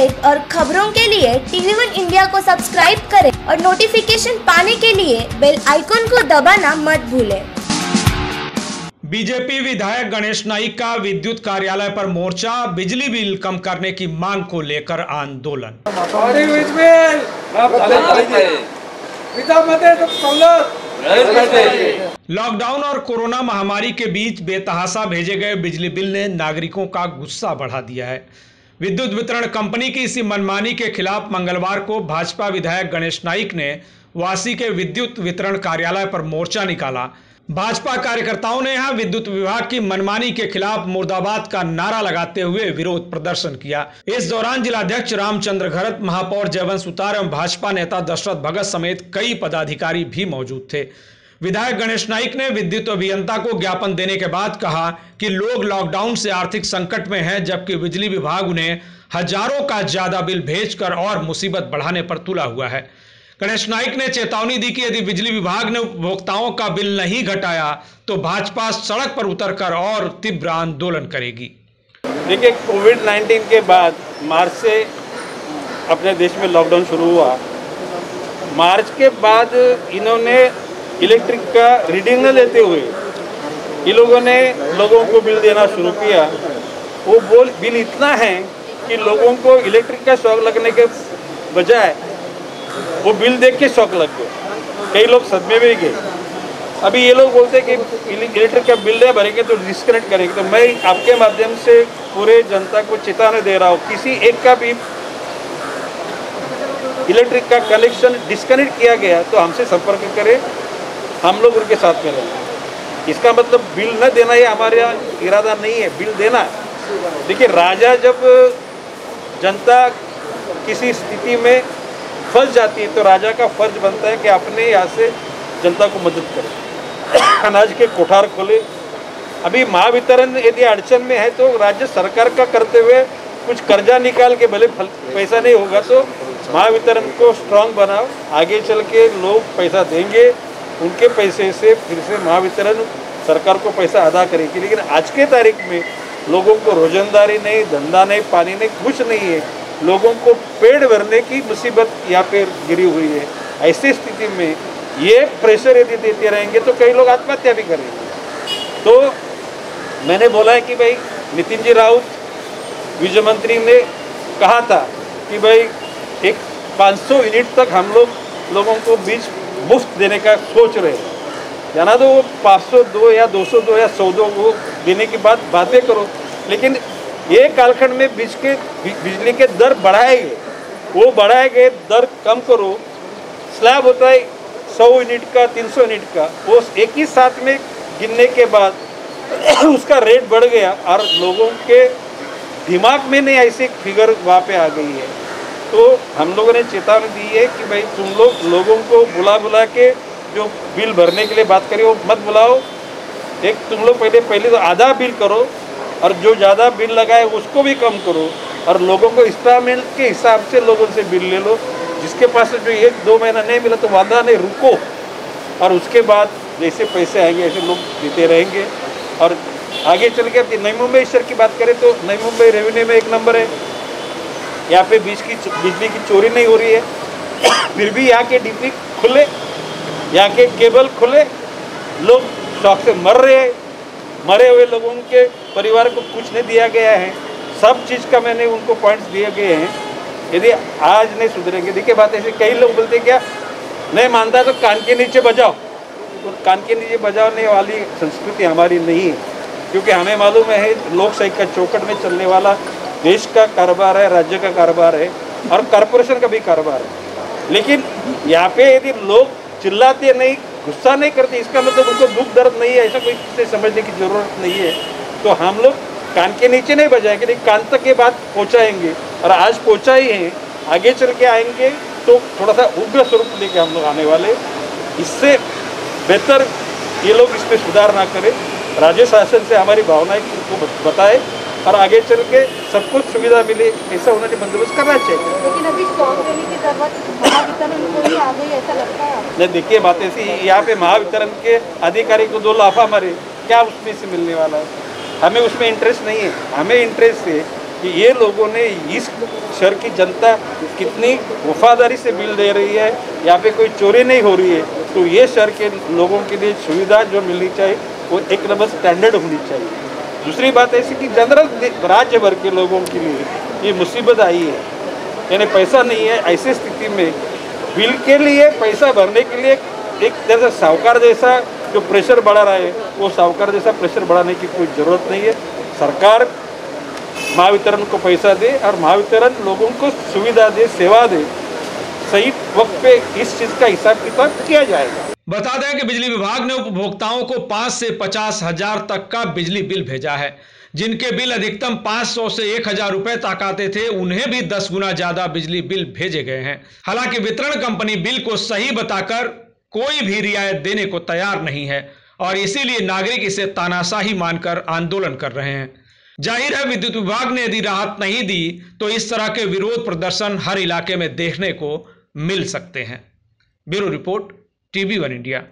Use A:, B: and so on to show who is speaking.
A: Update और खबरों के लिए टीवी वन इंडिया को सब्सक्राइब करें और नोटिफिकेशन पाने के लिए बेल आइकॉन को दबाना मत भूलें।
B: बीजेपी विधायक गणेश नाईक का विद्युत कार्यालय पर मोर्चा बिजली बिल कम करने की मांग को लेकर आंदोलन।
C: सवलत
B: लॉकडाउन और कोरोना महामारी के बीच बेतहासा भेजे गए बिजली बिल ने नागरिकों का गुस्सा बढ़ा दिया है। विद्युत वितरण कंपनी की इसी मनमानी के खिलाफ मंगलवार को भाजपा विधायक गणेश नाइक ने वासी के विद्युत वितरण कार्यालय पर मोर्चा निकाला। भाजपा कार्यकर्ताओं ने यहाँ विद्युत विभाग की मनमानी के खिलाफ मुर्दाबाद का नारा लगाते हुए विरोध प्रदर्शन किया। इस दौरान जिलाध्यक्ष रामचंद्र घरत, महापौर जयवंत सुतार एवं भाजपा नेता दशरथ भगत समेत कई पदाधिकारी भी मौजूद थे। विधायक गणेश नाइक ने विद्युत अभियंता को ज्ञापन देने के बाद कहा कि लोग लॉकडाउन से आर्थिक संकट में हैं, जबकि बिजली विभाग उन्हें हज़ारों का ज़्यादा बिल भेजकर और मुसीबत बढ़ाने पर तुला हुआ है। गणेश नाइक ने चेतावनी दी कि यदि बिजली विभाग ने उपभोक्ताओं का बिल नहीं घटाया तो भाजपा सड़क पर उतरकर और तीव्र आंदोलन करेगी।
D: देखिए कोविड 19 के बाद मार्च से अपने देश में लॉकडाउन शुरू हुआ। मार्च के बाद इन्होंने इलेक्ट्रिक का रीडिंग न लेते हुए ये लोगों ने लोगों को बिल देना शुरू किया। वो बोल, बिल इतना है कि लोगों को इलेक्ट्रिक का शौक लगने के बजाय वो बिल देख के शौक लग गए। कई लोग सदमे में गए। अभी ये लोग बोलते हैं कि इलेक्ट्रिक का बिल नहीं भरेंगे तो डिस्कनेक्ट करेंगे। तो मैं आपके माध्यम से पूरे जनता को चेतावनी दे रहा हूँ, किसी एक का भी इलेक्ट्रिक का कनेक्शन डिस्कनेक्ट किया गया तो हमसे संपर्क करें। हम लोग उनके साथ में रहेंगे इसका मतलब बिल न देना ये हमारे इरादा नहीं है, बिल देना। देखिए, राजा जब जनता किसी स्थिति में फंस जाती है तो राजा का फ़र्ज़ बनता है कि अपने यहाँ से जनता को मदद करे। अनाज के कोठार खोले। अभी महावितरण यदि अड़चन में है तो राज्य सरकार का करते हुए कुछ कर्जा निकाल के भले पैसा नहीं होगा तो महावितरण को स्ट्रांग बनाओ। आगे चल के लोग पैसा देंगे। उनके पैसे से फिर से महावितरण सरकार को पैसा अदा करेगी। लेकिन आज के तारीख में लोगों को रोजंदारी नहीं, धंधा नहीं, पानी नहीं, कुछ नहीं है। लोगों को पेड़ भरने की मुसीबत यहाँ पे गिरी हुई है। ऐसी स्थिति में ये प्रेशर यदि देते रहेंगे तो कई लोग आत्महत्या भी करेंगे। तो मैंने बोला है कि भाई, नितिन जी राउत विजय मंत्री ने कहा था कि भाई, एक 500 यूनिट तक हम लोग लोगों को बीज मुफ़्त देने का सोच रहे हैं। जाना तो वो 502 या 202 या सौ दो वो देने की बात बातें करो। लेकिन ये कालखंड में बिज के बिजली के दर बढ़ाए गए। वो बढ़ाए गए, दर कम करो। स्लैब होता है सौ यूनिट का, तीन सौ यूनिट का। वो एक ही साथ में गिनने के बाद उसका रेट बढ़ गया और लोगों के दिमाग में नहीं ऐसी फिगर वहाँ पे आ गई है। तो हम लोगों ने चेतावनी दी है कि भाई तुम लोग लोगों को बुला बुला के जो बिल भरने के लिए बात करिए, वो मत बुलाओ। एक तुम लोग पहले पहले तो आधा बिल करो और जो ज़्यादा बिल लगाए उसको भी कम करो और लोगों को इंस्टॉलमेंट के हिसाब से लोगों से बिल ले लो। जिसके पास जो एक दो महीना नहीं मिला तो वादा नहीं, रुको। और उसके बाद जैसे पैसे आएँगे, ऐसे लोग देते रहेंगे। और आगे चल के नई मुंबई शहर की बात करें तो नई मुंबई रेवेन्यू में एक नंबर है। यहाँ पे बीज की बिजली की चोरी नहीं हो रही है। फिर भी यहाँ के डीपी खुले, यहाँ के केबल खुले। लोग शौक से मर रहे हैं। मरे हुए लोगों के परिवार को कुछ नहीं दिया गया है। सब चीज़ का मैंने उनको पॉइंट्स दिए गए हैं। यदि आज नहीं सुधरेंगे, देखिए बात ऐसे, कई लोग बोलते क्या? नहीं मानता तो कान के नीचे बजाओ। तो कान के नीचे बजाने वाली संस्कृति हमारी नहीं है। क्योंकि हमें मालूम है लोकशाही का चौकट में चलने वाला देश का कारोबार है, राज्य का कारोबार है और कॉरपोरेशन का भी कारोबार है। लेकिन यहाँ पे यदि लोग चिल्लाते नहीं, गुस्सा नहीं करते, इसका मतलब उनको दुख दर्द नहीं है, ऐसा कोई से समझने की ज़रूरत नहीं है तो हम लोग कान के नीचे नहीं बजाएँगे लेकिन कान तक के बाद पहुँचाएँगे और आज पहुँचा ही है, आगे चल के आएँगे तो थोड़ा सा उग्र स्वरूप लेके हम लोग आने वाले इससे बेहतर ये लोग इसमें सुधार ना करें। राज्य शासन से हमारी भावनाएँ को बताए। और आगे चल के सब कुछ सुविधा मिले ऐसा उन्होंने बंदोबस्त करना चाहिए
E: लेकिन अभी स्टॉक देने की ज़रूरत
D: नहीं देखिए बात ऐसी यहाँ पे महावितरण के अधिकारी को दो लाफा मारे क्या उसमें से मिलने वाला है? हमें उसमें इंटरेस्ट नहीं है। हमें इंटरेस्ट है कि ये लोगों ने इस शहर की जनता कितनी वफादारी से बिल दे रही है यहाँ पे कोई चोरी नहीं हो रही है। तो ये शहर के लोगों के लिए सुविधा जो मिलनी चाहिए वो एक नंबर स्टैंडर्ड होनी चाहिए। दूसरी बात ऐसी कि जनरल राज्य भर के लोगों के लिए ये मुसीबत आई है। यानी पैसा नहीं है, ऐसी स्थिति में बिल के लिए, पैसा भरने के लिए एक जैसा साहूकार जैसा जो प्रेशर बढ़ा रहा है, वो साहूकार जैसा प्रेशर बढ़ाने की कोई ज़रूरत नहीं है। सरकार महावितरण को पैसा दे और महावितरण लोगों को सुविधा दे, सेवा दे। सही वक्त पे इस चीज़ का हिसाब किताब किया जाएगा।
B: बता दें कि बिजली विभाग ने उपभोक्ताओं को पाँच से पचास हज़ार तक का बिजली बिल भेजा है। जिनके बिल अधिकतम 500 से 1000 रुपए तक आते थे, उन्हें भी 10 गुना ज़्यादा बिजली बिल भेजे गए हैं। हालाँकि वितरण कंपनी बिल को सही बताकर कोई भी रियायत देने को तैयार नहीं है और इसीलिए नागरिक इसे तानाशाही मानकर आंदोलन कर रहे हैं। ज़ाहिर है, विद्युत विभाग ने यदि राहत नहीं दी तो इस तरह के विरोध प्रदर्शन हर इलाके में देखने को मिल सकते हैं। Bureau report TV one India.